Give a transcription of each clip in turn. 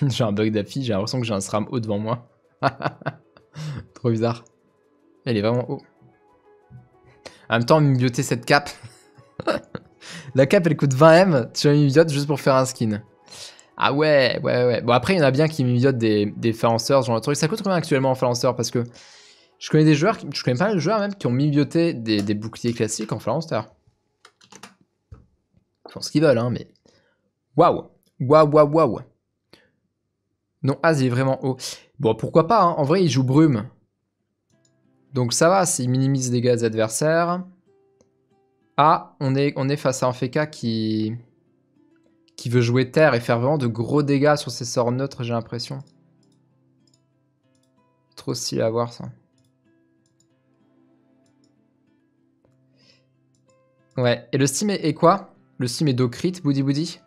j'ai un bug d'appui, j'ai l'impression que j'ai un SRAM haut devant moi. Trop bizarre. Elle est vraiment haut. En même temps, mibioter cette cape. La cape, elle coûte 20M. Tu la juste pour faire un skin. Ah ouais, ouais, ouais. Bon, après, il y en a bien qui mibiotent des, des genre de truc. Ça coûte combien actuellement en Falanceur Parce que je connais des joueurs, je connais pas de joueurs même, qui ont mibioté des, des boucliers classiques en Falanceur. Ils font ce qu'ils veulent, hein, mais... Waouh Waouh, waouh, waouh Non, il est vraiment haut. Bon, pourquoi pas, hein. En vrai, il joue Brume. Donc ça va, s'il minimise les dégâts des adversaires. Ah, on est, on est face à un Feka qui... qui veut jouer terre et faire vraiment de gros dégâts sur ses sorts neutres, j'ai l'impression. Trop stylé à voir, ça. Ouais, et le Steam est, quoi? Le Steam est Docrit, Boudi Boudi?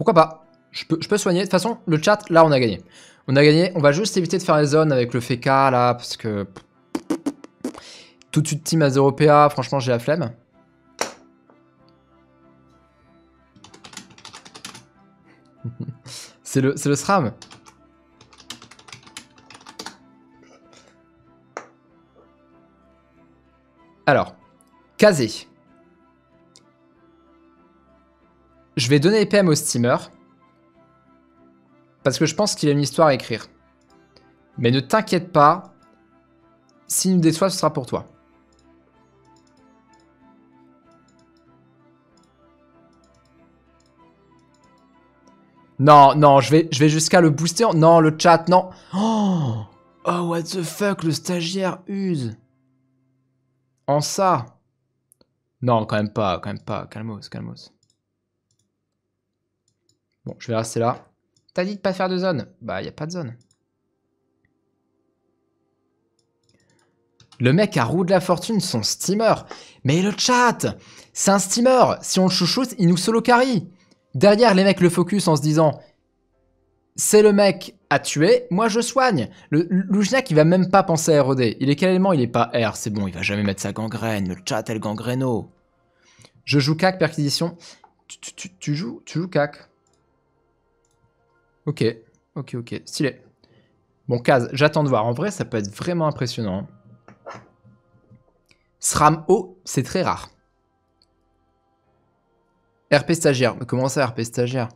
Pourquoi pas? Je peux, soigner. De toute façon, le chat, là, on a gagné. On a gagné. On va juste éviter de faire les zones avec le FK, là, parce que... Tout de suite, team à 0 PA. Franchement, j'ai la flemme. c'est le, le SRAM. Alors, Kazé. Je vais donner PM au steamer. Parce que je pense qu'il a une histoire à écrire. Mais ne t'inquiète pas. S'il nous déçoit, ce sera pour toi. Non, non, je vais, je vais jusqu'à le booster. Non, le chat, non. Oh, oh, what the fuck, le stagiaire use. En ça. Non, quand même pas, quand même pas. Calmos, calmos. Bon, je vais rester là. T'as dit de pas faire de zone Bah, y a pas de zone. Le mec a roue de la fortune, son steamer. Mais le chat C'est un steamer Si on le chouchoute, il nous solo carry. Derrière, les mecs le focus en se disant c'est le mec à tuer, moi je soigne. Le il va même pas penser à ROD. Il est quel élément? Il est pas R, c'est bon, il va jamais mettre sa gangrène. Le chat est le gangréno. Je joue cac, perquisition. Tu, joues, tu joues cac. Ok, ok, ok, stylé. Bon, Kaz, j'attends de voir. En vrai, ça peut être vraiment impressionnant. SRAM haut, c'est très rare. RP stagiaire. Mais comment ça, RP stagiaire?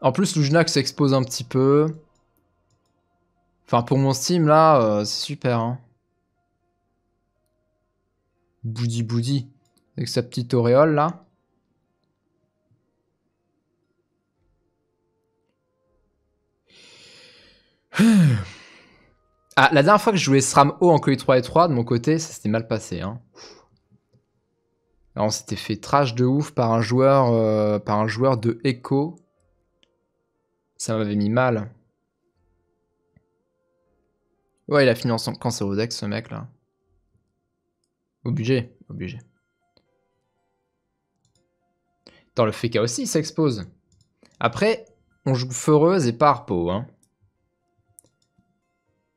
En plus, Lujnak s'expose un petit peu. Enfin, pour mon Steam, là, euh, c'est super. Hein. Boudi. Avec sa petite auréole, là. Ah, la dernière fois que je jouais SRAM haut en colis 3 et 3, de mon côté, ça s'était mal passé. Hein. on s'était fait trash de ouf par un joueur, euh, par un joueur de Echo. Ça m'avait mis mal. Ouais, il a fini en cancer au deck, ce mec là. Obligé, obligé. Dans le FK aussi, il s'expose. Après, on joue Feureuse et pas Harpo, hein.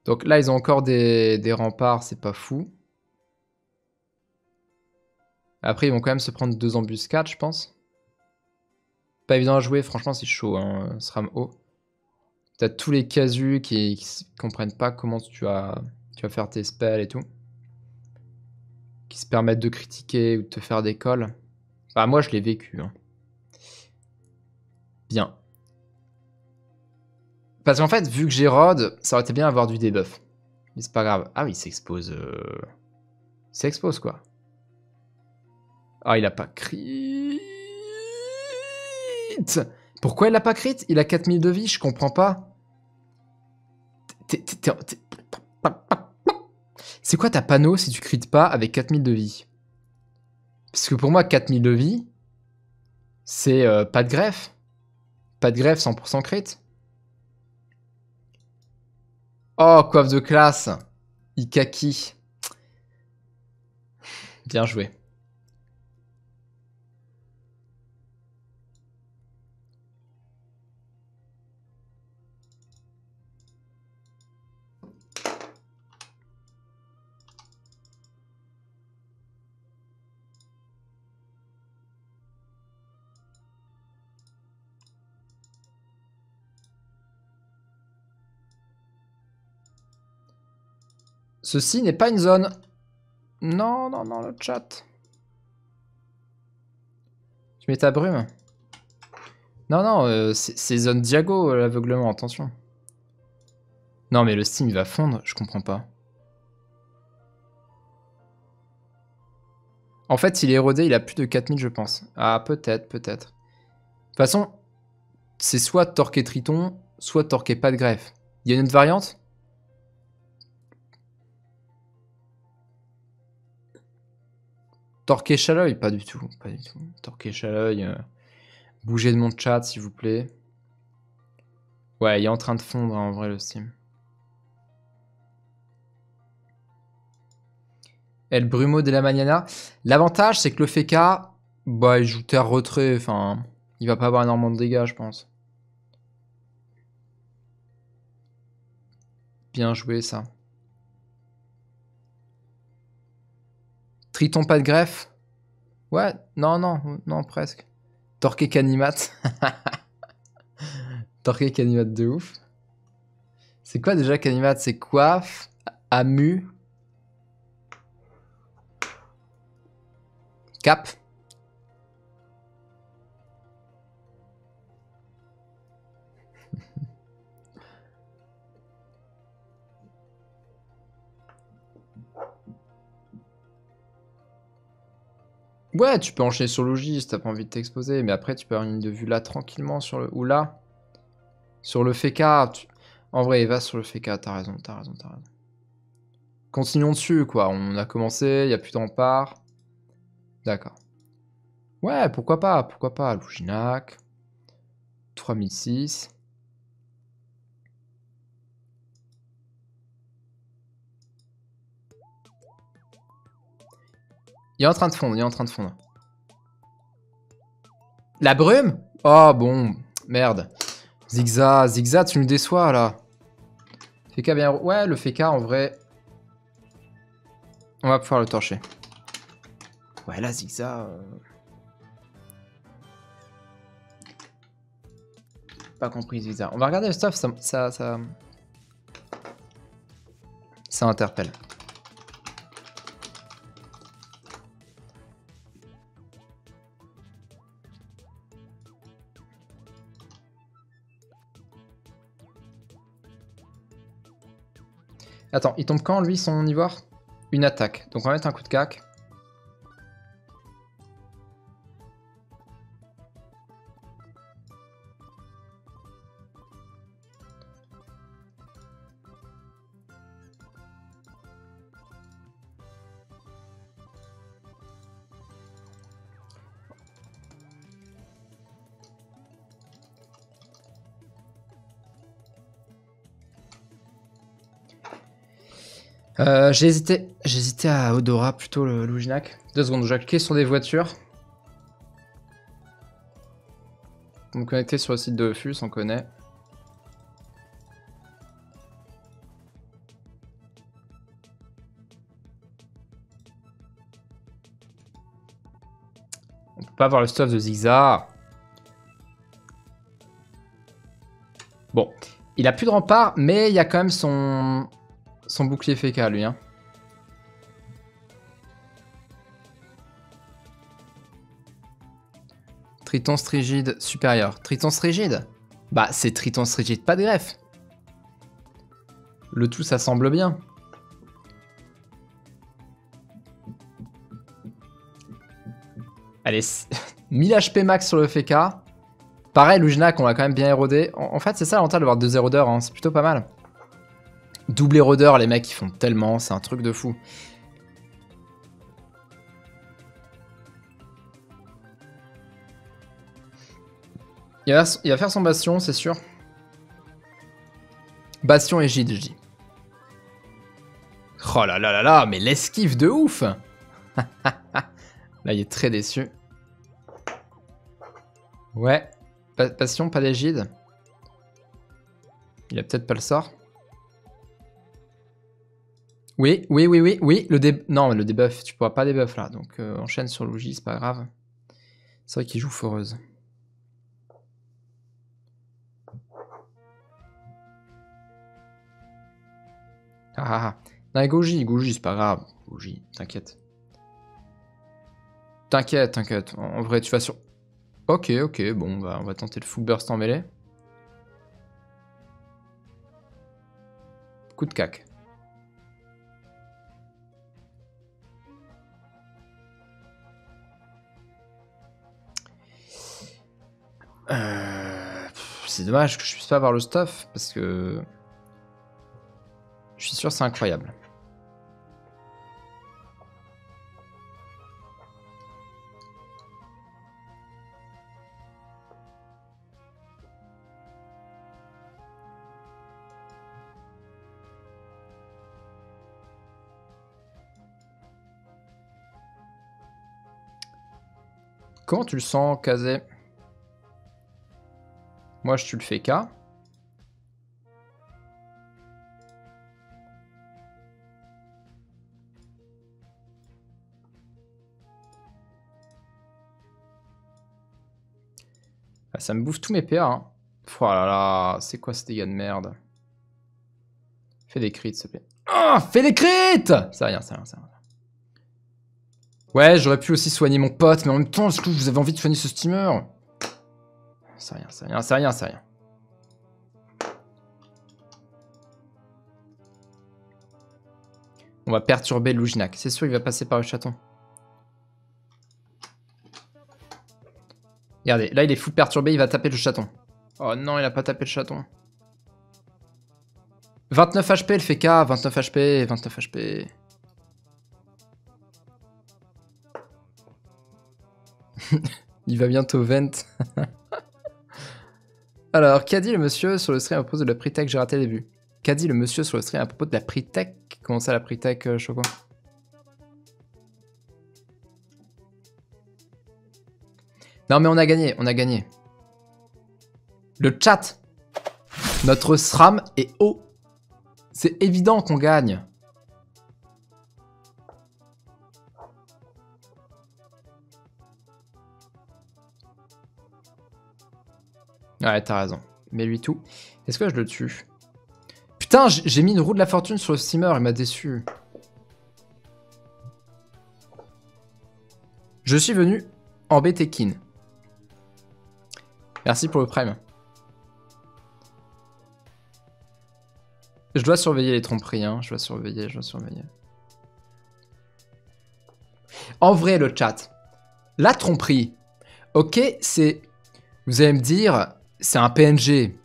Donc là, ils ont encore des, remparts, c'est pas fou. Après, ils vont quand même se prendre deux embuscades, je pense. Pas évident à jouer, franchement, c'est chaud, hein, SRAM haut. T'as tous les casus qui, comprennent pas comment tu vas, tu vas faire tes spells et tout. Qui se permettent de critiquer ou de te faire des calls. Bah, moi, je l'ai vécu. Hein. Bien. Parce qu'en fait, vu que j'ai Rod, ça aurait été bien d'avoir du debuff. Mais c'est pas grave. Ah oui, il s'expose. Euh... Il s'expose quoi. Ah, il a pas crit. Pourquoi il a pas crit? Il a 4000 de vie, je comprends pas. C'est quoi ta panneau si tu crites pas avec 4000 de vie? Parce que pour moi, 4000 de vie, c'est euh, pas de greffe. Pas de greffe, 100% crit. Oh, coiffe de classe. Ikaki. Bien joué. Ceci n'est pas une zone. Non, non, non, le chat. Tu mets ta brume Non, non, euh, c'est zone diago, euh, l'aveuglement, attention. Non, mais le Steam, il va fondre, je comprends pas. En fait, il est érodé, il a plus de 4000, je pense. Ah, peut-être, peut-être. De toute façon, c'est soit torqué triton, soit torqué pas de greffe. Il y a une autre variante? Torqué chaleuil Pas du tout, pas du tout. Chaleuil, euh, bougez de mon chat, s'il vous plaît. Ouais, il est en train de fondre, en vrai, le Steam. El Brumo de la Magnana. L'avantage, c'est que le FK, bah, il joue terre retrait. Enfin, il va pas avoir énormément de dégâts, je pense. Bien joué, ça. Triton pas de greffe Ouais, non, non, non, presque. Torqué canimat. Torqué canimat de ouf. C'est quoi déjà canimat? C'est coiffe, amu, Cap. Ouais, tu peux enchaîner sur Logis si t'as pas envie de t'exposer, mais après tu peux avoir une de vue là tranquillement sur le. ou là. Sur le FK. En vrai, va sur le FK, t'as raison, t'as raison, t'as raison. Continuons dessus, quoi. On a commencé, il n'y a plus d'empare. D'accord. Ouais, pourquoi pas, pourquoi pas. Louginac. 3006. Il est en train de fondre, il est en train de fondre. La brume? Oh bon, merde. Zigzag, zigzag, tu nous déçois là. Feka bien... Ouais, le Feka en vrai... On va pouvoir le torcher. Ouais, là, Zigzag... Euh. Pas compris, Zigzag. On va regarder le stuff, ça... Ça, ça... ça interpelle. Attends, il tombe quand lui son ivoire? Une attaque. Donc on va mettre un coup de cac. Euh, j'ai hésité, hésité à Odora plutôt le Louginac. Deux secondes, j'ai cliqué sur des voitures. On me connecter sur le site de FUS, on connaît. On peut pas avoir le stuff de Zigzag. Bon, il a plus de rempart, mais il y a quand même son, son bouclier FK, lui. Hein. Triton strigide supérieur. Triton strigide Bah, c'est Triton strigide, pas de greffe. Le tout, ça semble bien. Allez, 1000 HP max sur le FK. Pareil, Lujnak, on l'a quand même bien érodé. En, fait, c'est ça l'avantage d'avoir 2 érodeurs, hein. c'est plutôt pas mal. Double érodeur, les mecs, ils font tellement, c'est un truc de fou. Il va, faire son bastion, c'est sûr. Bastion et Gide, je dis. Oh là là là là, mais l'esquive de ouf Là, il est très déçu. Ouais. Bastion, pas d'égide. Il a peut-être pas le sort. Oui, oui, oui, oui, oui. Le dé... Non, le debuff, tu pourras pas debuff là. Donc euh, enchaîne sur Logis, c'est pas grave. C'est vrai qu'il joue foreuse. Ah, ah, ah. Non, Goji, Goji, c'est pas grave. Goji, t'inquiète. T'inquiète, t'inquiète. En vrai, tu vas sur... Ok, ok, bon, bah, on va tenter le full burst en mêlée. Coup de cac. Euh, c'est dommage que je puisse pas avoir le stuff parce que je suis sûr c'est incroyable. Comment tu le sens, Kazé? Moi, je te le fais K. Ah, ça me bouffe tous mes PA. Hein. Oh là c'est quoi ce dégâts de merde? Fais des crits, s'il te plaît. Oh, fais des crits C'est rien, c'est rien, c'est rien. Ouais, j'aurais pu aussi soigner mon pote, mais en même temps, est-ce que vous avez envie de soigner ce steamer? C'est rien, c'est rien, c'est rien, c'est rien. On va perturber Louginac. C'est sûr, il va passer par le chaton. Regardez, là, il est fou perturbé, il va taper le chaton. Oh non, il a pas tapé le chaton. 29 HP, elle fait K, 29 HP, 29 HP. Il va bientôt vent. Alors, qu'a dit le monsieur sur le stream à propos de la Pritech? J'ai raté le début. Qu'a dit le monsieur sur le stream à propos de la Pritech? Comment ça, la Pritech, euh, Choco? Non, mais on a gagné, on a gagné. Le chat. Notre SRAM est haut. C'est évident qu'on gagne. Ouais, t'as raison. Mais lui tout. Est-ce que je le tue? Putain, j'ai mis une roue de la fortune sur le steamer, il m'a déçu. Je suis venu en Tekin. Merci pour le prime. Je dois surveiller les tromperies, hein. Je dois surveiller, je dois surveiller. En vrai, le chat. La tromperie. Ok, c'est... Vous allez me dire, c'est un PNG.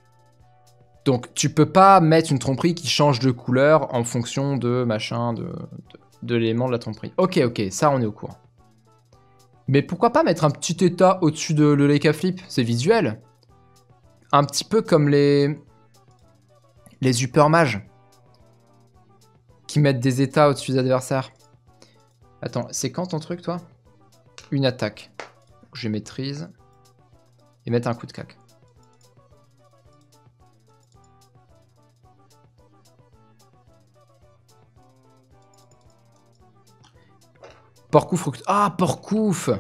Donc tu peux pas mettre une tromperie qui change de couleur en fonction de machin, de, l'élément de la tromperie. Ok, ok, ça on est au courant. Mais pourquoi pas mettre un petit état au-dessus de le Leica Flip? C'est visuel. Un petit peu comme les... Les Mages. Qui mettent des états au-dessus des adversaires. Attends, c'est quand ton truc toi? Une attaque. Je maîtrise. Et mettre un coup de cac. Porcouf, Ah, Porcouf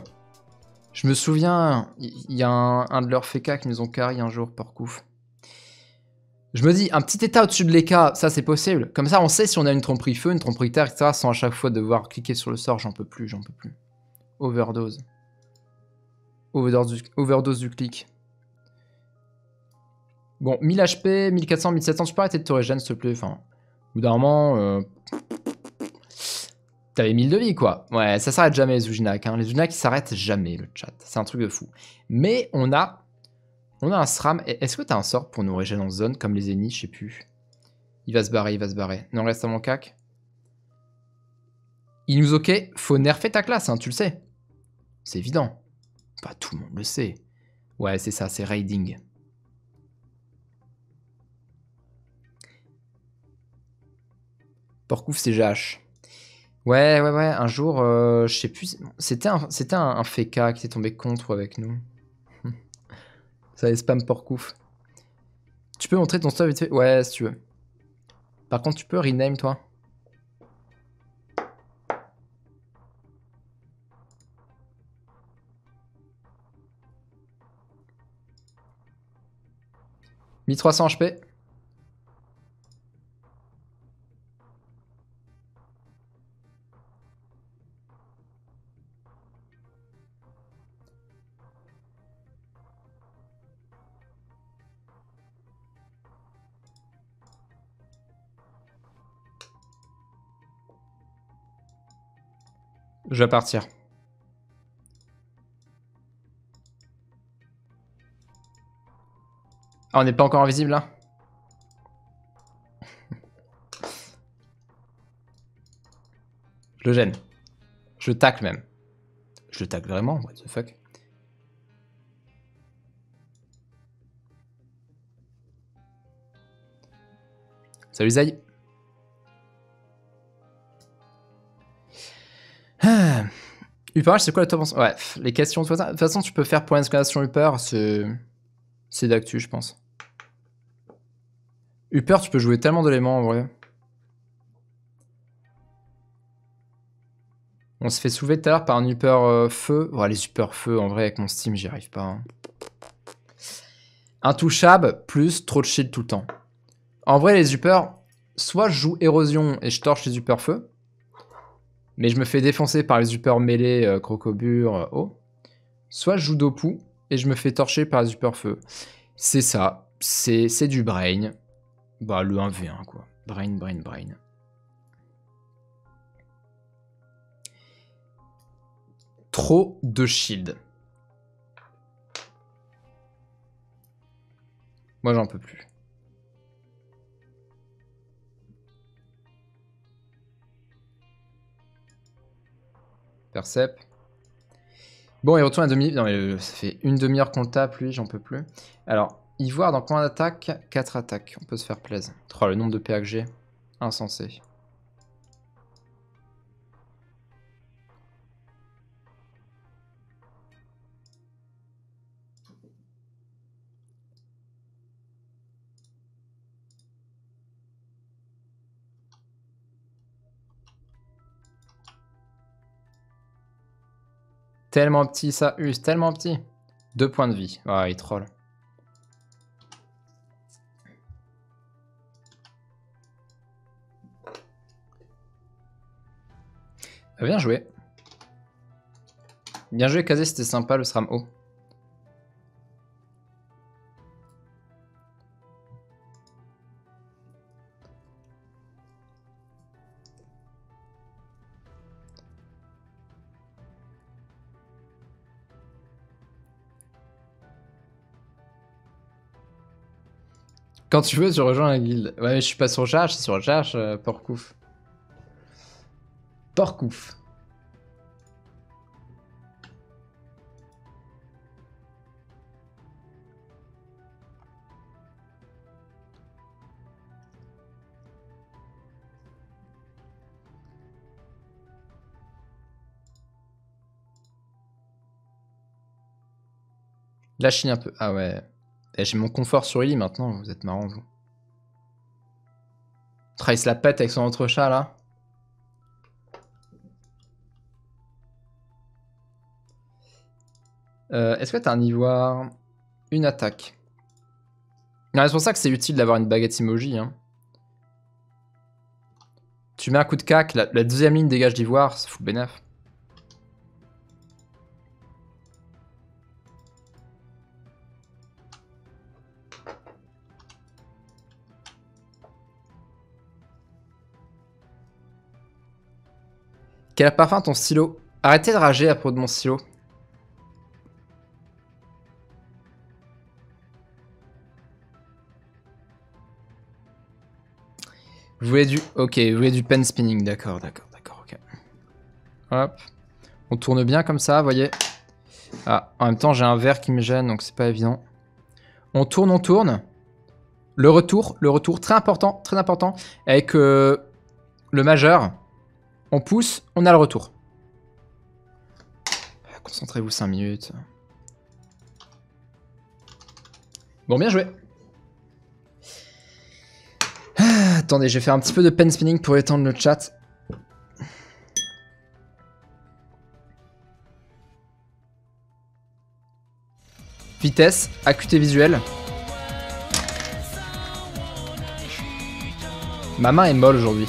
Je me souviens, il y a un, de leurs FK qui nous ont carry un jour, Porcouf. Je me dis, un petit état au-dessus de l'EK, ça c'est possible. Comme ça, on sait si on a une tromperie feu, une tromperie terre, etc. Sans à chaque fois devoir cliquer sur le sort, j'en peux plus, j'en peux plus. Overdose. Overdose du, overdose du clic. Bon, 1000 HP, 1400, 1700, tu peux arrêter de te régénérer, s'il te plaît. Enfin, au bout d'un moment, euh, T'avais 1000 de vie, quoi. Ouais, ça s'arrête jamais, les Ujinak. Hein. Les Ujinak, ils s'arrêtent jamais, le chat. C'est un truc de fou. Mais on a... On a un SRAM. Est-ce que t'as un sort pour nous régénérer en zone, comme les ennemis Je sais plus? Il va se barrer, il va se barrer. Non, reste à mon cac. Il nous ok. Faut nerfer ta classe, hein, tu le sais. C'est évident. Pas tout le monde le sait. Ouais, c'est ça, c'est raiding. Porcouf, c'est GH. Ouais, ouais, ouais. Un jour, euh, je sais plus. C'était un, un, un qui était tombé contre avec nous. Ça est spam porcouf. Tu peux montrer ton stuff vite fait? Ouais, si tu veux. Par contre, tu peux rename toi. « 1300 HP. Je vais partir. Ah, on n'est pas encore invisible là Je le gêne. Je le tacle même. Je le tacle vraiment, what the fuck. Salut Zay. Ah. c'est quoi la top Ouais, les questions. De toute façon, tu peux faire pour l'exclamation Upper, c'est. C'est d'actu, je pense. Upper, tu peux jouer tellement d'éléments en vrai. On se fait soulever tout à l'heure par un Upper euh, feu. Ouais, les Upper feu, en vrai, avec mon Steam, j'y arrive pas. Hein. Intouchable, plus trop de shield tout le temps. En vrai, les Upper, soit je joue érosion et je torche les Upper feu. Mais je me fais défoncer par les Upper mêlés, euh, crocobure, oh. Soit je joue Dopu et je me fais torcher par les Upper feu. C'est ça. C'est du brain. Bah, le 1v1, quoi. Brain, brain, brain. Trop de shield. Moi, j'en peux plus. Percep. Bon, il retourne à demi. Non, euh, ça fait une demi-heure qu'on le tape, lui, j'en peux plus. Alors, Ivoire dans combien d'attaques? 4 attaques. On peut se faire plaisir. Oh, le nombre de PA que j'ai. Insensé. Tellement petit ça use, tellement petit. Deux points de vie. Ah, il troll. Ah, bien joué. Bien joué, Kazé, c'était sympa le SRAM haut. Quand tu veux, tu rejoins la guilde. Ouais, mais je suis pas sur charge, c'est sur charge, euh, Porcouf. Porcouf. Chine un peu. Ah ouais. J'ai mon confort sur Illy maintenant, vous êtes marrant vous. Trace la pète avec son autre chat là. Euh, est-ce que t'as un ivoire? Une attaque. C'est pour ça que c'est utile d'avoir une baguette emoji. Hein. Tu mets un coup de cac, la, deuxième ligne dégage d'ivoire, ça fout bénef. Quel a parfum ton stylo? Arrêtez de rager à propos de mon stylo. Vous voulez du... Ok, vous voulez du pen spinning, d'accord, d'accord, d'accord, ok. Hop. On tourne bien comme ça, voyez. Ah, en même temps, j'ai un verre qui me gêne, donc c'est pas évident. On tourne, on tourne. Le retour, le retour, très important, très important. Avec le majeur, on pousse, on a le retour. Concentrez-vous 5 minutes. Bon, bien joué. Ah, attendez, je vais faire un petit peu de pen spinning pour étendre le chat. Vitesse, acuité visuelle. Ma main est molle aujourd'hui.